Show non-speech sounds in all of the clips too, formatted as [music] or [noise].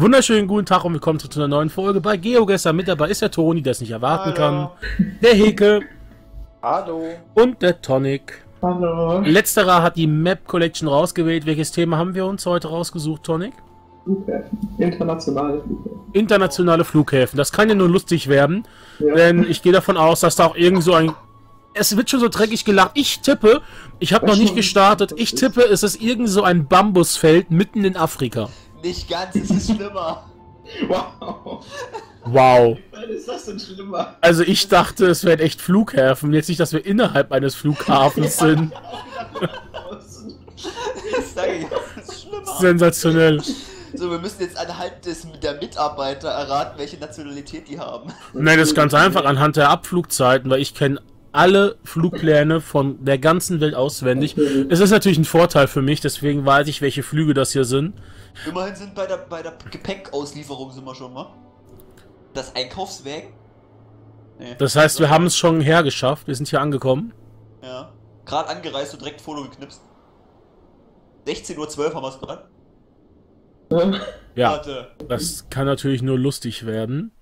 Wunderschönen guten Tag und willkommen zu einer neuen Folge bei GeoGuessr. Mit dabei ist der Toni, der es nicht erwarten Hallo. kann, der Heke Hallo. und der Tonic. Hallo. Letzterer hat die Map Collection rausgewählt. Welches Thema haben wir uns heute rausgesucht, Tonic? Flughäfen. Internationale Flughäfen. Internationale Flughäfen. Das kann ja nur lustig werden, Ja. denn ich gehe davon aus, dass da auch irgend so ein... Es wird schon so dreckig gelacht. Ich tippe, ich habe noch nicht gestartet, ich tippe, es ist irgend so ein Bambusfeld mitten in Afrika. Nicht ganz, es ist schlimmer. Wow. Wow. Was ist das denn schlimmer? Also ich dachte, es wären echt Flughäfen. Jetzt nicht, dass wir innerhalb eines Flughafens sind. [laughs] Ich sage, es ist schlimmer. Sensationell. So, wir müssen jetzt anhand des, der Mitarbeiter erraten, welche Nationalität die haben. Nein, das ist ganz einfach anhand der Abflugzeiten, weil ich kenne alle Flugpläne von der ganzen Welt auswendig. Es ist natürlich ein Vorteil für mich, deswegen weiß ich, welche Flüge das hier sind. Immerhin sind bei der, bei der Gepäckauslieferung sind wir schon mal. Das Einkaufswagen? Nee. Das heißt, wir haben es schon hergeschafft. Wir sind hier angekommen. Ja. Gerade angereist und direkt Foto geknipst. 16.12 Uhr haben wir es gerade. Ja, Warte. das kann natürlich nur lustig werden.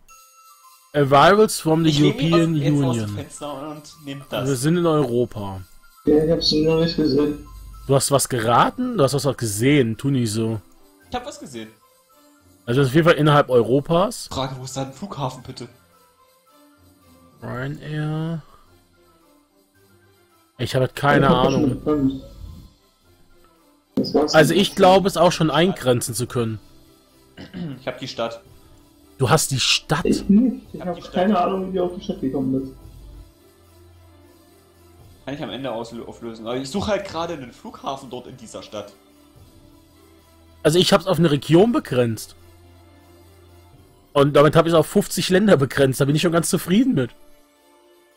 Arrivals from the Ich European aus, jetzt aus dem Union. Wir sind in Europa. Ja, ich hab's noch nicht gesehen. Du hast was geraten? Du hast was gesehen. Tu nicht so. Ich hab was gesehen. Also das ist auf jeden Fall innerhalb Europas. Frage, wo ist da ein Flughafen bitte? Ryanair. Ich habe halt keine Ahnung. Also ich glaube es auch schon eingrenzen zu können. Ich hab die Stadt. Du hast die Stadt. Ich nicht. Ich Hab hab keine Ahnung, wie die auf die Stadt gekommen ist. Kann ich am Ende auflösen. Aber ich suche halt gerade einen Flughafen dort in dieser Stadt. Also ich habe es auf eine Region begrenzt. Und damit habe ich es auf 50 Länder begrenzt. Da bin ich schon ganz zufrieden mit.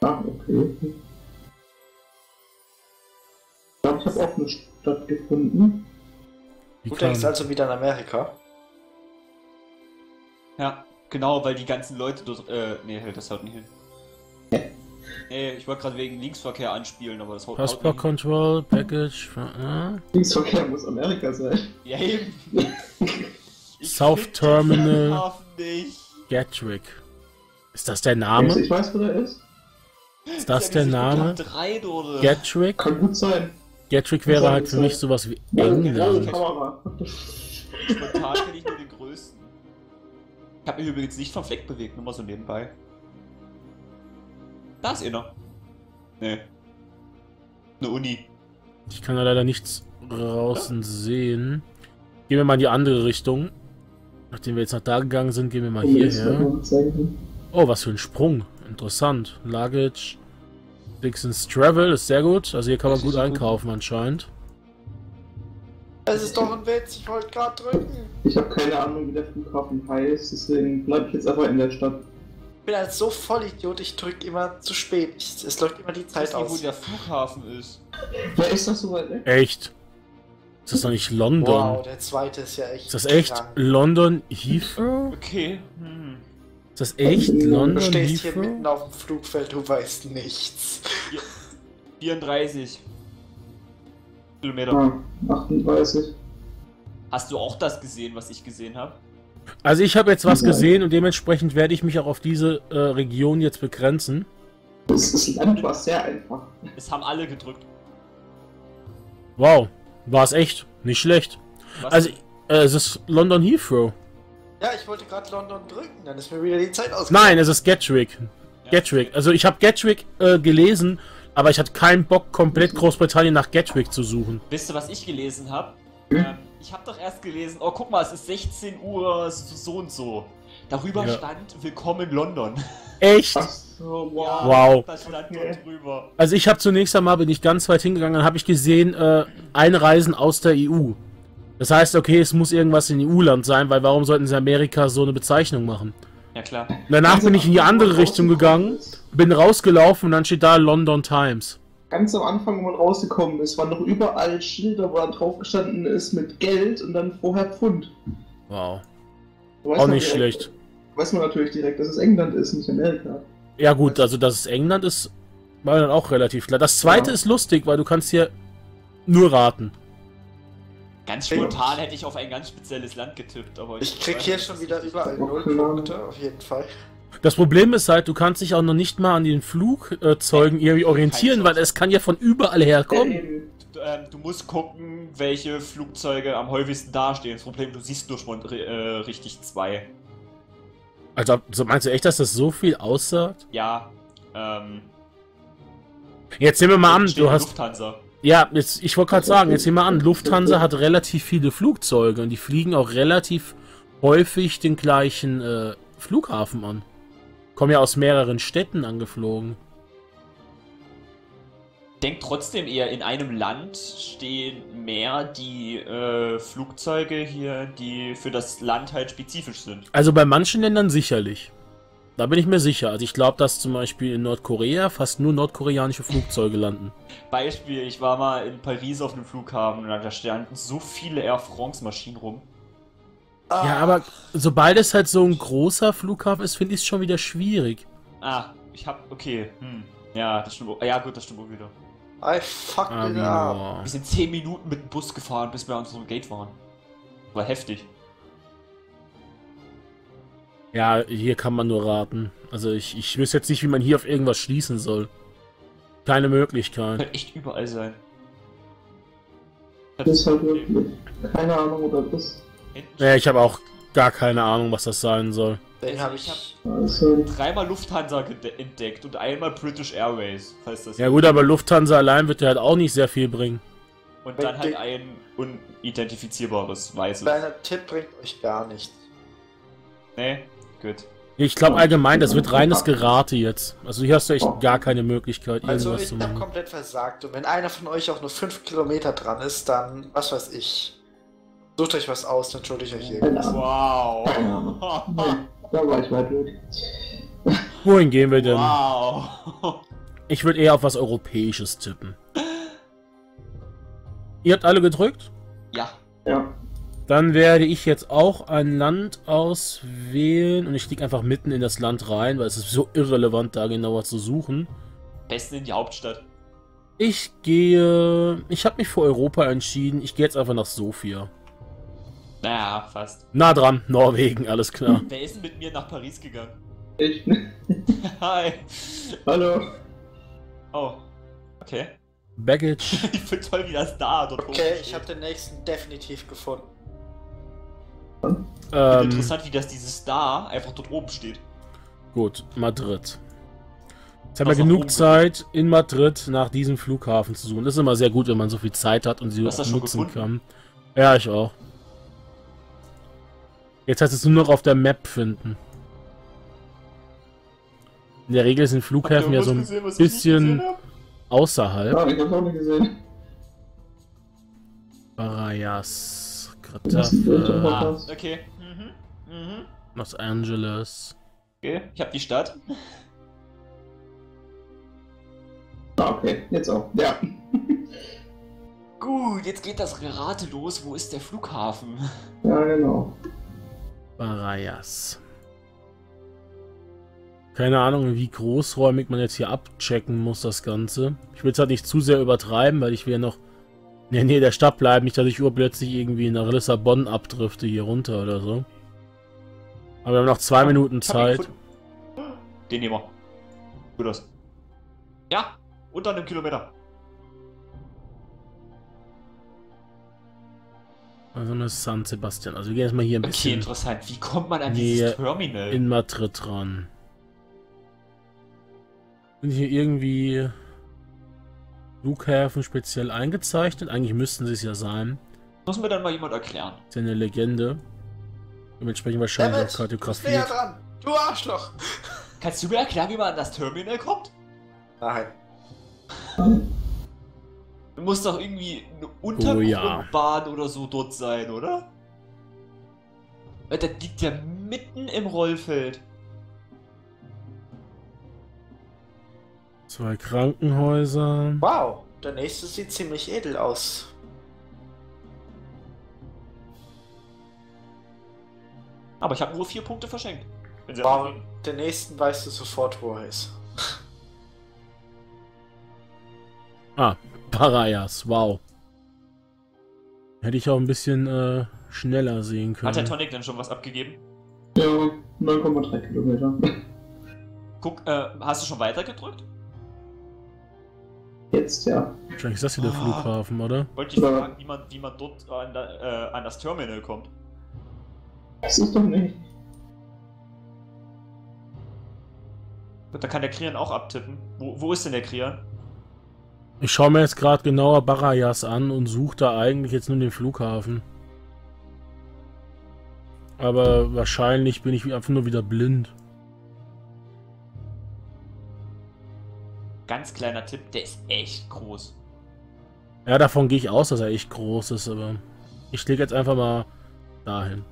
Ah, okay. Ich glaube, ich habe auch eine Stadt gefunden. Du denkst also wieder in Amerika? Ja, genau, weil die ganzen Leute dort. Äh, nee, hey, das haut nicht hin. Nee, ich wollte gerade wegen Linksverkehr anspielen, aber das haut, Passport nicht hin. Control, Package, äh, Linksverkehr muss Amerika sein. Ja, eben. [laughs] South Terminal. Gatwick. Ist das der Name? Ich weiß, wo der ist. Ist das der Name? Gatwick? Kann gut sein. Gatwick wäre halt für mich sowas wie England. Kamera. Spontan kenne ich nur den. Ich habe mich übrigens nicht vom Fleck bewegt, nur mal so nebenbei. Da ist einer. Nee. Eine Uni. Ich kann da leider nichts draußen sehen. Gehen wir mal in die andere Richtung. Nachdem wir jetzt nach da gegangen sind, gehen wir mal hierher. Oh, was für ein Sprung. Interessant. Luggage. Dixon's Travel ist sehr gut. Also hier kann man gut. einkaufen anscheinend. Es ist doch ein Witz, ich wollte gerade drücken. Ich habe keine Ahnung, wie der Flughafen heißt, deswegen bleibe ich jetzt einfach in der Stadt. Ich bin halt so Vollidiot, ich drücke immer zu spät. Ich, es läuft immer die Ich weiß Zeit nicht, wo aus. der Flughafen ist. Wer ist das so weit weg? Echt? Ist das doch nicht London? Wow, der zweite ist ja echt. Ist das echt krank. London Heathrow? Okay. Hm. Ist das echt London Du stehst hier Heathrow? mitten auf dem Flugfeld, du weißt nichts. 34 Kilometer. Ah, 38. Hast du auch das gesehen, was ich gesehen habe? Also ich habe jetzt was Ja. gesehen und dementsprechend werde ich mich auch auf diese äh, Region jetzt begrenzen. Das, das Land war sehr einfach. Es haben alle gedrückt. Wow, war es echt. Nicht schlecht. Was? Also, äh, es ist London Heathrow. Ja, ich wollte gerade London drücken, dann ist mir wieder die Zeit ausgegangen. Nein, es ist Gatwick. Ja. Gatwick. Also ich habe Gatwick äh, gelesen, aber ich hatte keinen Bock, komplett Großbritannien nach Gatwick zu suchen. Wisst ihr, was ich gelesen habe? Hm? Ähm, ich habe doch erst gelesen, oh guck mal, es ist 16 Uhr so, und so. Darüber Ja. stand Willkommen London. Echt? Ach so, wow. Ja, Wow. Das stand Okay. dort drüber. Also ich habe zunächst einmal, bin ich ganz weit hingegangen, dann habe ich gesehen, äh, Einreisen aus der EU. Das heißt, okay, es muss irgendwas in EU-Land sein, weil warum sollten sie Amerika so eine Bezeichnung machen? Ja klar. Danach Ganz bin ich in die andere Richtung gegangen, bin rausgelaufen und dann steht da London Times. Ganz am Anfang, wo man rausgekommen ist, waren noch überall Schilder, wo dann drauf gestanden ist mit Geld und dann vorher Pfund. Wow. Auch nicht direkt- schlecht. Weiß man natürlich direkt, dass es England ist, nicht Amerika. Ja gut, also dass es England ist, war dann auch relativ klar. Das zweite Ja. ist lustig, weil du kannst hier nur raten. Ganz spontan hätte ich auf ein ganz spezielles Land getippt, aber ich, ich krieg hier schon wieder überall null Punkte, auf jeden Fall. Das Problem ist halt, du kannst dich auch noch nicht mal an den Flugzeugen irgendwie orientieren, weil es kann ja von überall herkommen. Du, ähm, du, musst gucken, welche Flugzeuge am häufigsten dastehen. Das Problem, du siehst nur schon äh, richtig zwei. Also, meinst du echt, dass das so viel aussagt? Ja. Ähm, jetzt nehmen wir mal an, du hast. Lufthansa. Ja, jetzt, ich wollte gerade sagen, jetzt nehmen wir an, Lufthansa hat relativ viele Flugzeuge und die fliegen auch relativ häufig den gleichen äh, Flughafen an. Kommen ja aus mehreren Städten angeflogen. Denkt trotzdem eher, in einem Land stehen mehr die äh, Flugzeuge hier, die für das Land halt spezifisch sind. Also bei manchen Ländern sicherlich. Da bin ich mir sicher. Also ich glaube, dass zum Beispiel in Nordkorea fast nur nordkoreanische Flugzeuge landen. Beispiel, ich war mal in Paris auf einem Flughafen und da standen so viele Air France Maschinen rum. Ja, aber sobald es halt so ein großer Flughafen ist, finde ich es schon wieder schwierig. Ah, ich hab. Okay. Hm. Ja, das stimmt. Ja, gut, das stimmt auch wieder. I fuck it up. Wir sind 10 Minuten mit dem Bus gefahren, bis wir an unserem Gate waren. War heftig. Ja, hier kann man nur raten. Also ich, ich wüsste jetzt nicht, wie man hier auf irgendwas schließen soll. Keine Möglichkeit. Könnte echt überall sein. Das ist halt wirklich. Keine Ahnung, oder das. Ja, ich habe auch gar keine Ahnung, was das sein soll. Den habe ich hab also. dreimal Lufthansa entdeckt und einmal British Airways, falls das. Ja gut, aber Lufthansa allein wird dir halt auch nicht sehr viel bringen. Und dann halt ein unidentifizierbares weißes. Deiner Tipp bringt euch gar nichts. Nee, gut. Ich glaube allgemein, das wird reines Gerate jetzt. Also hier hast du echt gar keine Möglichkeit, irgendwas also, zu machen. Also ich komplett versagt. Und wenn einer von euch auch nur 5 Kilometer dran ist, dann, was weiß ich, Sucht euch was aus, dann schulde ich euch irgendwas. Wow. da war ich weit weg. Wohin gehen wir denn? Wow. Ich würde eher auf was Europäisches tippen. Ihr habt alle gedrückt? Ja. Ja. Dann werde ich jetzt auch ein Land auswählen und ich klicke einfach mitten in das Land rein, weil es ist so irrelevant, da genauer zu suchen. Besten in die Hauptstadt. Ich gehe... Ich habe mich für Europa entschieden. Ich gehe jetzt einfach nach Sofia. Naja, fast. Na dran, Norwegen, alles klar. Wer ist denn mit mir nach Paris gegangen? Ich. [laughs] Hi. Hallo. Oh. Okay. Baggage. [laughs] ich finde toll, wie das da dort Okay, ich habe den nächsten definitiv gefunden. Ähm, interessant, wie das dieses da einfach dort oben steht. Gut, Madrid. Jetzt haben wir genug Zeit, in Madrid nach diesem Flughafen zu suchen. Das ist immer sehr gut, wenn man so viel Zeit hat und sie nutzen kann. Ja, ich auch. Jetzt heißt es nur noch auf der Map finden. In der Regel sind Flughäfen ja so ein gesehen, bisschen außerhalb. Ja, ich hab's auch nicht gesehen. Barayas, Krataffe, ah, okay. Mhm. Mhm. Los Angeles. Okay, ich hab die Stadt. Ah, okay, jetzt auch. Ja. Gut, jetzt geht das Gerate los. Wo ist der Flughafen? Ja, genau. Barayas. Keine Ahnung, wie großräumig man jetzt hier abchecken muss, das Ganze. Ich will es halt nicht zu sehr übertreiben, weil ich will ja noch in der Nähe der Stadt bleiben. Nicht, dass ich urplötzlich irgendwie nach Lissabon abdrifte hier runter oder so. Aber wir haben noch zwei Minuten Zeit. Den nehmen wir. Gut aus. Ja, unter einem Kilometer. Also eine San Sebastian. Also wir gehen erstmal hier ein bisschen. Okay, interessant. Wie kommt man an dieses Terminal? In Madrid ran. Sind hier irgendwie Flughäfen speziell eingezeichnet? Eigentlich müssten sie es ja sein. Muss mir dann mal jemand erklären. Das ist ja eine Legende. Dementsprechend wahrscheinlich Dammit, auch kartografiert. Ja dran. Du Arschloch! Kannst du mir erklären, wie man an das Terminal kommt? Nein. Muss doch irgendwie eine Untergrundbahn oh, ja. oder so dort sein, oder? Weil das liegt ja mitten im Rollfeld. Zwei Krankenhäuser. Wow, der nächste sieht ziemlich edel aus. Aber ich habe nur vier Punkte verschenkt. Wow, der nächsten weißt du sofort, wo er ist. ah, Parayas, wow. Hätte ich auch ein bisschen äh, schneller sehen können. Hat der Tonic denn schon was abgegeben? Ja, 9,3 Kilometer. Guck, äh, hast du schon weiter gedrückt? Jetzt, ja. Wahrscheinlich ist das hier der Ah. Flughafen, oder? Wollte ich fragen, wie man, wie man dort an, äh, an das Terminal kommt. Das ist doch nicht. Da kann der Krian auch abtippen. Wo, wo ist denn der Krian? Ich schaue mir jetzt gerade genauer Barayas an und suche da eigentlich jetzt nur den Flughafen. Aber wahrscheinlich bin ich einfach nur wieder blind. Ganz kleiner Tipp, der ist echt groß. Ja, davon gehe ich aus, dass er echt groß ist, aber ich lege jetzt einfach mal dahin.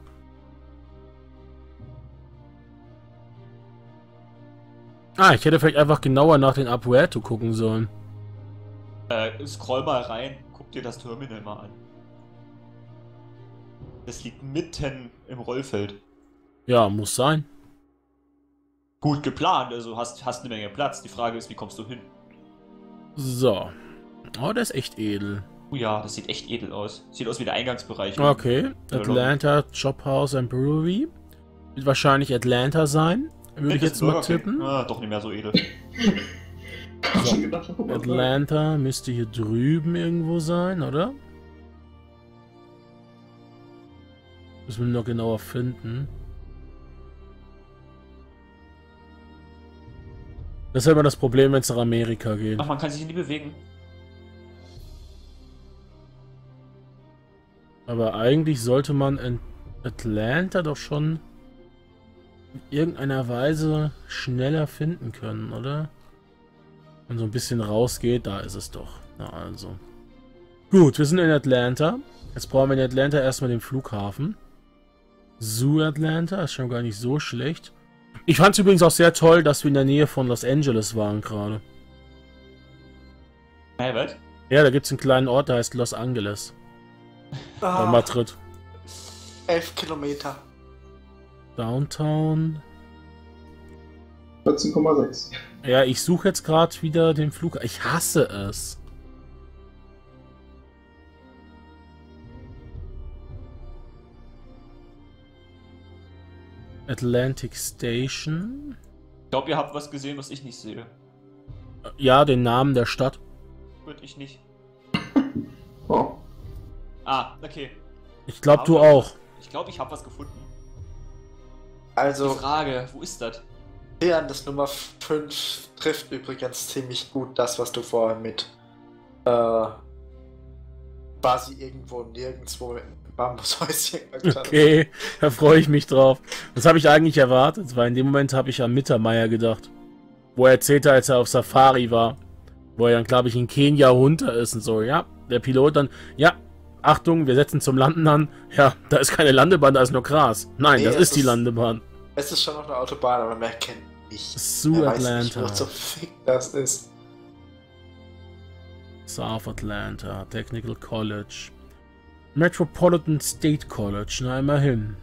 Ah, ich hätte vielleicht einfach genauer nach den Apuerto gucken sollen. Äh, scroll mal rein, guck dir das Terminal mal an. Das liegt mitten im Rollfeld. Ja, muss sein. Gut geplant, also hast, hast eine Menge Platz. Die Frage ist, wie kommst du hin? So. Oh, der ist echt edel. Oh ja, das sieht echt edel aus. Sieht aus wie der Eingangsbereich. Okay, Atlanta Chop House and Brewery. Wird wahrscheinlich Atlanta sein. Würde ich jetzt mal tippen. Ah, doch nicht mehr so edel. [laughs] Hab schon gedacht. Atlanta müsste hier drüben irgendwo sein, oder? Müssen wir noch genauer finden. Das ist immer das Problem, wenn es nach Amerika geht. Ach, man kann sich nie bewegen. Aber eigentlich sollte man in Atlanta doch schon in irgendeiner Weise schneller finden können, oder? Wenn so ein bisschen rausgeht, da ist es doch. Na also. Gut, wir sind in Atlanta. Jetzt brauchen wir in Atlanta erstmal den Flughafen. Zoo Atlanta ist schon gar nicht so schlecht. Ich fand es übrigens auch sehr toll, dass wir in der Nähe von Los Angeles waren gerade. Hä, was? Ja, da gibt es einen kleinen Ort, der heißt Los Angeles. Bei Ah, Madrid. 11 Kilometer. Downtown. 14,6. Ja, ich suche jetzt gerade wieder den Flug. Ich hasse es. Atlantic Station. Ich glaube, ihr habt was gesehen, was ich nicht sehe. Ja, den Namen der Stadt. Gut, ich nicht. Oh. Ah, okay. Ich glaube, du auch. Ich glaube, ich habe was gefunden. Also, Die Frage, wo ist das? Leon, das Nummer 5 trifft übrigens ziemlich gut das, was du vorher mit äh, quasi irgendwo nirgendwo Bambushäuschen hast. [laughs] Okay, da freue ich mich drauf. Das habe ich eigentlich erwartet, weil in dem Moment habe ich an Mittermeier gedacht. Wo er erzählte, als er auf Safari war. Wo er dann, glaube ich, in Kenia runter ist und so. Ja, der Pilot dann, ja, Achtung, wir setzen zum Landen an. Ja, da ist keine Landebahn, da ist nur Gras. Nein, Nee, das ist die ist- Landebahn. Es ist schon noch eine Autobahn, aber mehr kennt nicht. Sioux Er weiß nicht, Atlanta. wo zum Fick das ist. South Atlanta, Technical College. Metropolitan State College, na immerhin.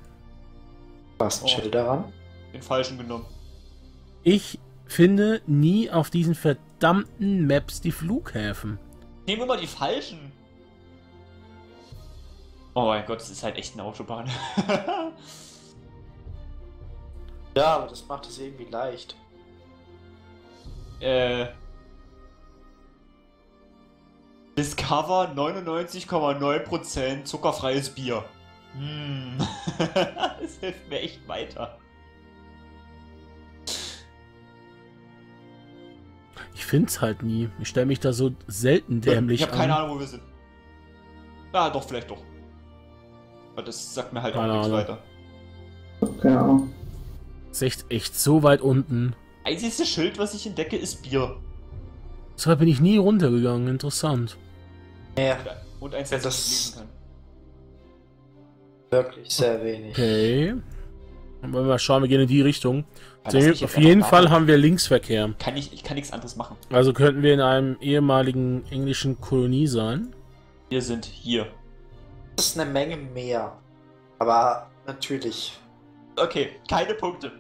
Was ein Oh. Schild daran? Den falschen genommen. Ich finde nie auf diesen verdammten Maps die Flughäfen. Nehmen wir mal die falschen. Oh mein Gott, das ist halt echt eine Autobahn. [laughs] Ja, aber das macht es irgendwie leicht. äh. Discover 99,9% zuckerfreies Bier. Hm. [laughs] das hilft mir echt weiter. Ich find's halt nie. Ich stelle mich da so selten dämlich ich habe keine an. Ahnung, wo wir sind. Ah, doch, vielleicht doch. Aber das sagt mir halt Keine auch nichts weiter. Keine Ahnung. Ist echt, echt so weit unten. Einzigste Schild, was ich entdecke, ist Bier. Deshalb bin ich nie runtergegangen. Interessant. Ja, Und eins, das, das- lesen kann. wirklich sehr wenig. Okay. Dann wollen wir mal schauen, wir gehen in die Richtung. So, auf jeden Fall Datum? haben wir Linksverkehr. Kann ich, ich kann nichts anderes machen. Also könnten wir in einem ehemaligen englischen Kolonie sein. Wir sind hier. Das ist eine Menge mehr. Aber natürlich. Okay, keine Punkte.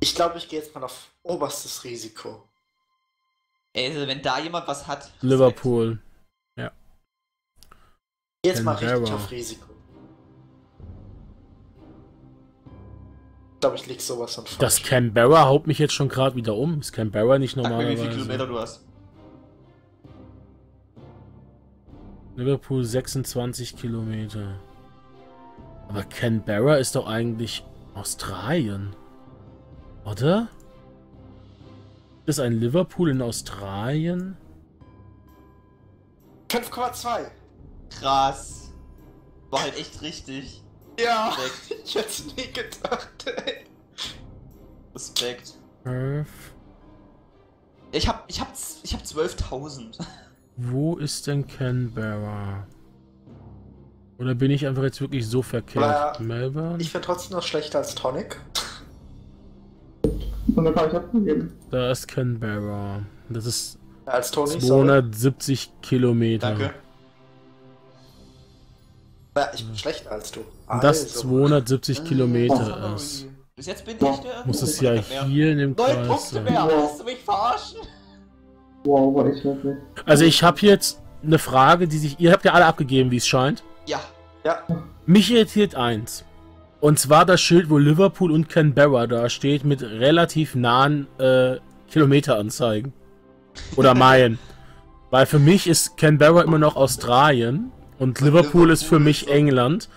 Ich glaube, ich gehe jetzt mal auf oberstes Risiko. Also, wenn da jemand was hat. Liverpool. Ja. Jetzt mal richtig auf Risiko. Ich glaube, ich leg sowas von falsch. Das Canberra haut mich jetzt schon gerade wieder um. Ist Canberra nicht normalerweise? Sag mir, wie viele Kilometer du hast. Liverpool 26 Kilometer. Aber Canberra ist doch eigentlich Australien. Oder? Ist ein Liverpool in Australien? 5,2. Krass. War halt echt richtig. Ja, Respekt. [laughs] ich hätte nie gedacht, ey. Respekt. Perth. Ich hab, ich hab, ich hab 12.000. Wo ist denn Canberra? Oder bin ich einfach jetzt wirklich so verkehrt? Naja, Melbourne? Ich wäre trotzdem noch schlechter als Tonic. Und dann kann ich abgegeben. Da ist Canberra. Das ist als Tony, 270 sorry. Kilometer. Danke. Ja, ich bin schlechter als du. Und das also. 270 Kilometer oh. ist. Bis jetzt bin ich der. Muss es ja hier in dem Kreis Neun Punkte mehr. Willst du mich verarschen? Wow, war ich wirklich. Also ich habe jetzt eine Frage, die sich... Ihr habt ja alle abgegeben, wie es scheint. Ja. Ja. Mich irritiert eins. Und zwar das Schild, wo Liverpool und Canberra da steht, mit relativ nahen äh, Kilometeranzeigen. Oder Meilen. [laughs] Weil für mich ist Canberra immer noch Australien und Liverpool ist für mich England.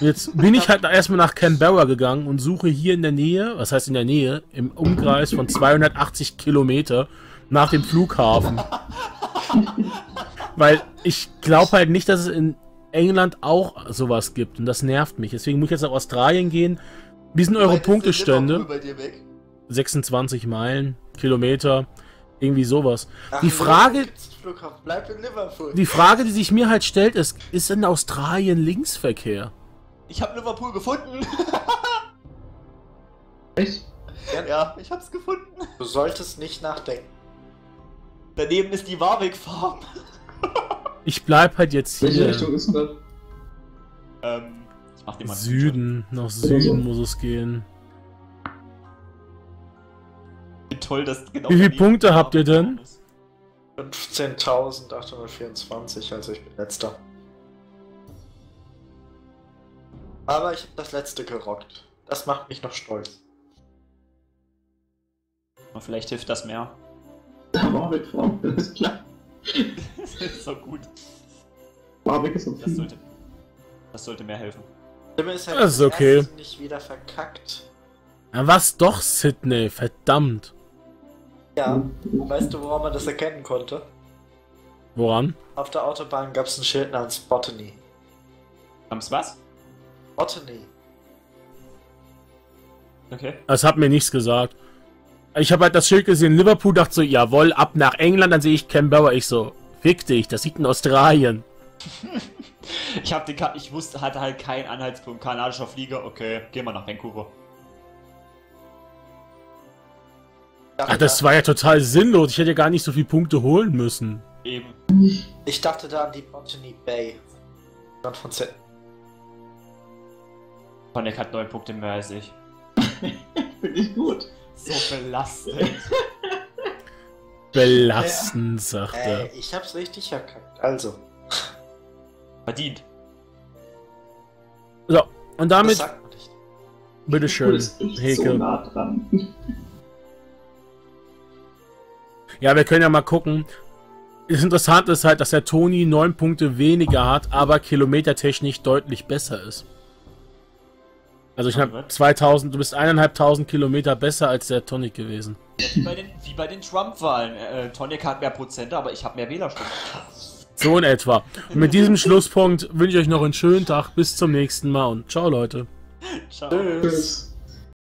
Jetzt bin ich halt [laughs] erstmal nach Canberra gegangen und suche hier in der Nähe, was heißt in der Nähe, im Umkreis von 280 Kilometer nach dem Flughafen. [laughs] Weil ich glaube halt nicht, dass es in England auch sowas gibt. Und das nervt mich. Deswegen muss ich jetzt nach Australien gehen. Wie sind eure Punktestände? 26 Meilen, Kilometer, irgendwie sowas. Ach, die Frage. Die Frage, die sich mir halt stellt, ist: Ist in Australien Linksverkehr? Ich habe Liverpool gefunden. [laughs] Echt? Ja, ich hab's gefunden. Du solltest nicht nachdenken. Daneben ist die Warwick Farm. [laughs] Ich bleib halt jetzt hier. Welche Richtung ist denn das? Ähm, ich mach den mal Süden, nach Süden muss es gehen. Wie toll, dass genau Wie viele Punkte habt ihr denn? 15.824, also ich bin letzter. Aber ich habe das letzte gerockt. Das macht mich noch stolz. Vielleicht hilft das mehr. Da war mit Form, das ist klar das ist so gut. Barbecue ist das sollte, das sollte mehr helfen. Ist halt das ist okay. Nicht wieder verkackt. Ja, was doch, Sydney, verdammt. Ja, weißt du, woran man das erkennen konnte? Woran? Auf der Autobahn gab es ein Schild namens Botany. Namens was? Botany. Okay. Das hat mir nichts gesagt. Ich habe halt das Schild gesehen, Liverpool, dachte so, jawohl, ab nach England, dann sehe ich Canberra. Ich so, fick dich, das sieht in Australien. [laughs] ich hab den, ich wusste, hatte halt keinen Anhaltspunkt, kanadischer Flieger, okay, gehen wir nach Vancouver. Ach, das war ja total sinnlos. Ich hätte ja gar nicht so viele Punkte holen müssen. Eben. Ich dachte da an die Botany Bay. Dann von Z. Connect hat neun Punkte mehr als ich. [laughs] Finde ich gut. So [laughs] belastend. belastend, sagt er. Äh, ich hab's richtig erkannt. Also. Verdient. So, und damit. Bitteschön, Heke. So nah dran. [laughs] Ja, wir können ja mal gucken. Das Interessante ist halt, dass der Toni neun Punkte weniger hat, aber kilometertechnisch deutlich besser ist. Also ich habe 2000, du bist eineinhalbtausend Kilometer besser als der Tonic gewesen. Ja, wie bei den, den Trump-Wahlen. Äh, Tonic hat mehr Prozente, aber ich habe mehr Wählerstimmen. So in etwa. Und mit diesem Schlusspunkt wünsche ich euch noch einen schönen Tag. Bis zum nächsten Mal und ciao Leute. Ciao. Tschüss.